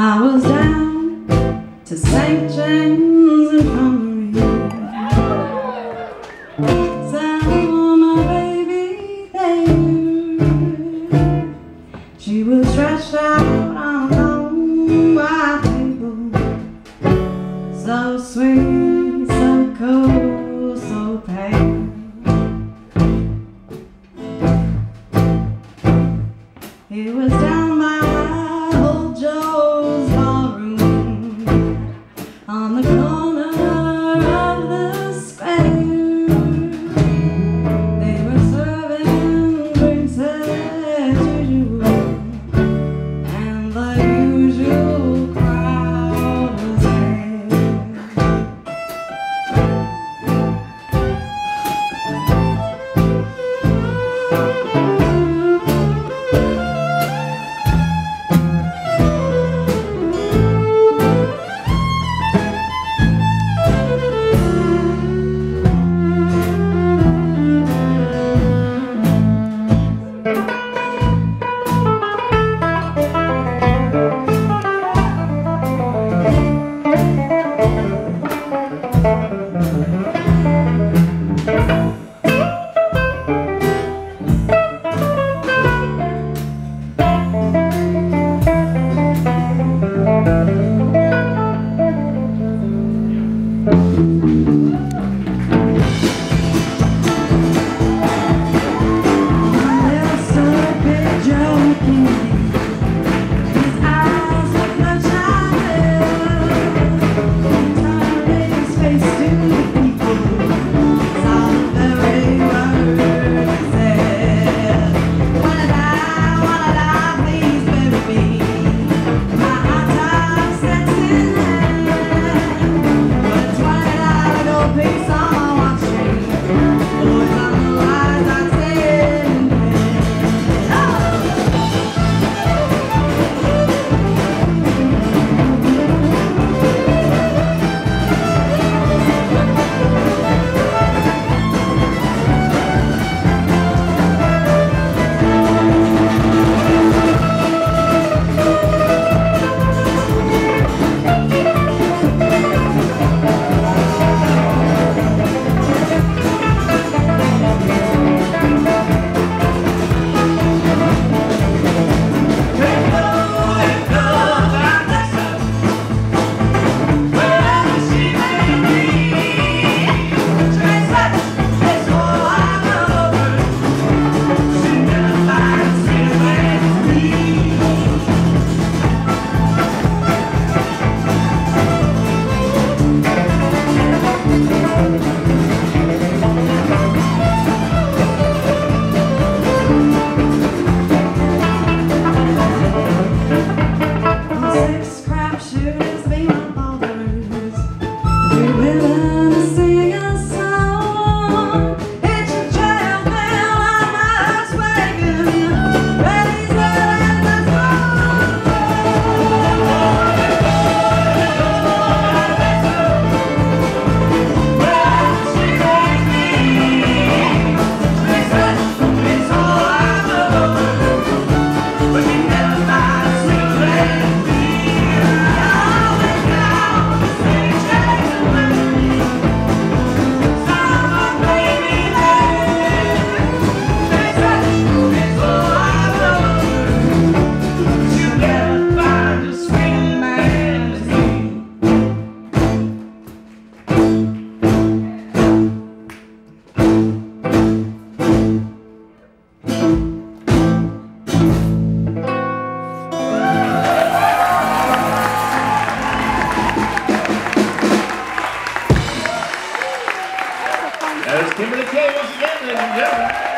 I was down to St. James Infirmary. Saw my baby there. She was stretched out on my table, so sweet. once again, ladies and gentlemen.